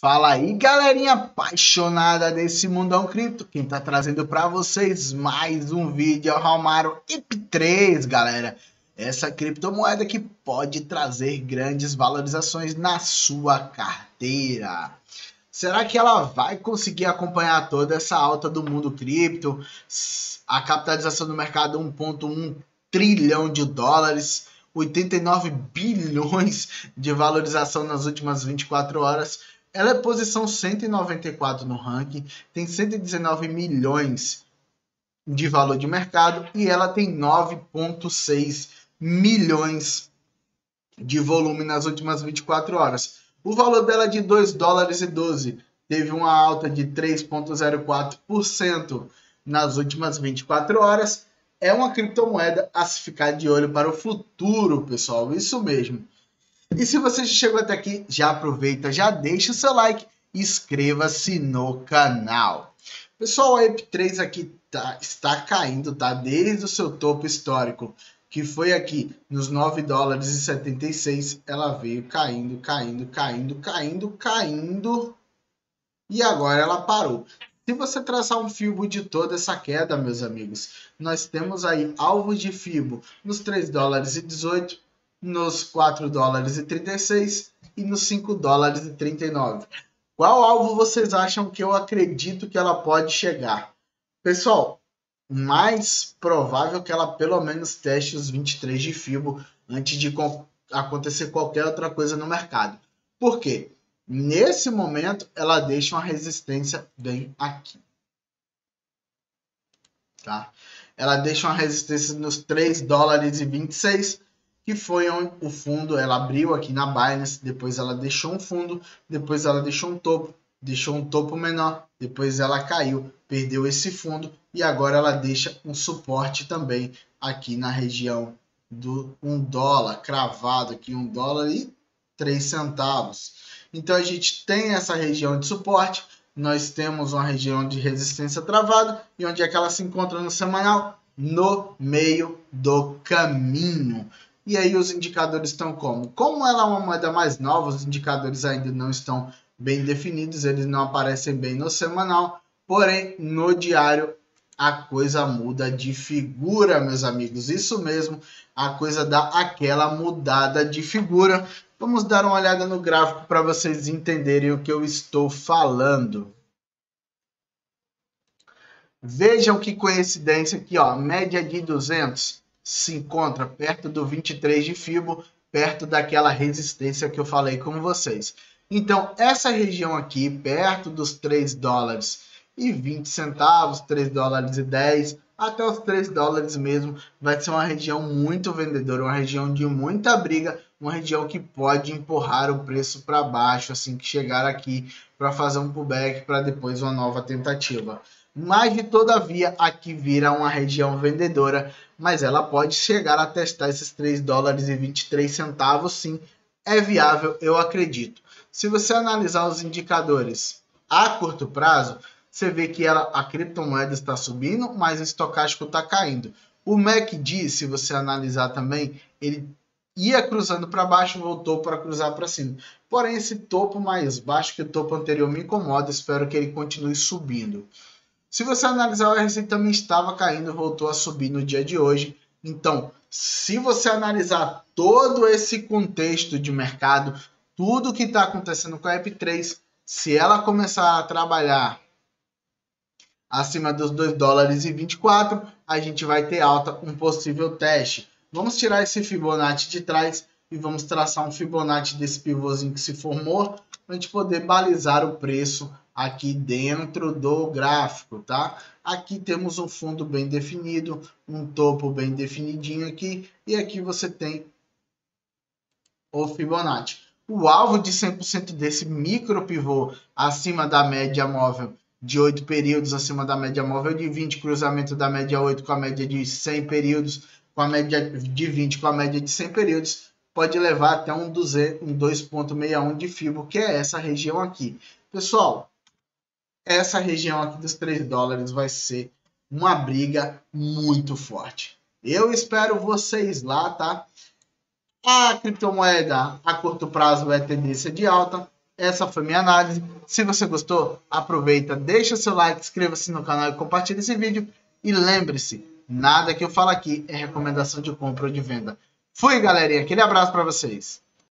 Fala aí, galerinha apaixonada desse mundão cripto. Quem tá trazendo para vocês mais um vídeo é o Ramaro IP3, galera. Essa criptomoeda que pode trazer grandes valorizações na sua carteira. Será que ela vai conseguir acompanhar toda essa alta do mundo cripto? A capitalização do mercado 1.1 trilhão de dólares, 89 bilhões de valorização nas últimas 24 horas ela é posição 194 no ranking, tem 119 milhões de valor de mercado e ela tem 9,6 milhões de volume nas últimas 24 horas. O valor dela é de 2 dólares e 12 teve uma alta de 3,04% nas últimas 24 horas. É uma criptomoeda a se ficar de olho para o futuro, pessoal. Isso mesmo. E se você chegou até aqui, já aproveita, já deixa o seu like e inscreva-se no canal. Pessoal, a EP3 aqui tá, está caindo, tá? Desde o seu topo histórico, que foi aqui nos 9 dólares e 76, ela veio caindo, caindo, caindo, caindo, caindo. E agora ela parou. Se você traçar um fibo de toda essa queda, meus amigos, nós temos aí alvos de fibo nos 3 dólares e 18, nos 4 dólares e 36 e nos 5 dólares e 39. Qual alvo vocês acham que eu acredito que ela pode chegar? Pessoal, mais provável que ela pelo menos teste os 23 de FIBO antes de acontecer qualquer outra coisa no mercado. Por quê? Nesse momento, ela deixa uma resistência bem aqui. Tá? Ela deixa uma resistência nos 3 dólares e 26 que foi o fundo, ela abriu aqui na Binance, depois ela deixou um fundo, depois ela deixou um topo, deixou um topo menor, depois ela caiu, perdeu esse fundo e agora ela deixa um suporte também aqui na região do 1 dólar, cravado aqui 1 dólar e 3 centavos. Então a gente tem essa região de suporte, nós temos uma região de resistência travada e onde é que ela se encontra no semanal? No meio do caminho. E aí os indicadores estão como? Como ela é uma moeda mais nova, os indicadores ainda não estão bem definidos, eles não aparecem bem no semanal, porém no diário a coisa muda de figura, meus amigos. Isso mesmo, a coisa dá aquela mudada de figura. Vamos dar uma olhada no gráfico para vocês entenderem o que eu estou falando. Vejam que coincidência aqui, ó, média de 200 se encontra perto do 23 de Fibo, perto daquela resistência que eu falei com vocês. Então, essa região aqui, perto dos 3 dólares e 20 centavos, 3 dólares e 10, até os 3 dólares mesmo, vai ser uma região muito vendedora, uma região de muita briga, uma região que pode empurrar o preço para baixo assim que chegar aqui para fazer um pullback para depois uma nova tentativa mas de todavia aqui vira uma região vendedora, mas ela pode chegar a testar esses 3 dólares e 23 centavos, sim, é viável, eu acredito. Se você analisar os indicadores a curto prazo, você vê que ela, a criptomoeda está subindo, mas o estocástico está caindo. O MACD, se você analisar também, ele ia cruzando para baixo, voltou para cruzar para cima. Porém, esse topo mais baixo que o topo anterior me incomoda, espero que ele continue subindo. Se você analisar, o RSI também estava caindo, voltou a subir no dia de hoje. Então, se você analisar todo esse contexto de mercado, tudo que está acontecendo com a EP3, se ela começar a trabalhar acima dos 2 dólares e 24, a gente vai ter alta, um possível teste. Vamos tirar esse Fibonacci de trás e vamos traçar um Fibonacci desse pivôzinho que se formou, para a gente poder balizar o preço aqui dentro do gráfico, tá? Aqui temos um fundo bem definido, um topo bem definidinho aqui, e aqui você tem o Fibonacci. O alvo de 100% desse micro pivô acima da média móvel de 8 períodos, acima da média móvel de 20, cruzamento da média 8 com a média de 100 períodos, com a média de 20 com a média de 100 períodos, pode levar até um, um 2.61 de FIBO, que é essa região aqui. Pessoal, essa região aqui dos 3 dólares vai ser uma briga muito forte. Eu espero vocês lá, tá? A criptomoeda a curto prazo é tendência de alta. essa foi minha análise. Se você gostou, aproveita, deixa seu like, inscreva-se no canal e compartilhe esse vídeo. E lembre-se, nada que eu falo aqui é recomendação de compra ou de venda. Fui, galerinha. Aquele abraço para vocês.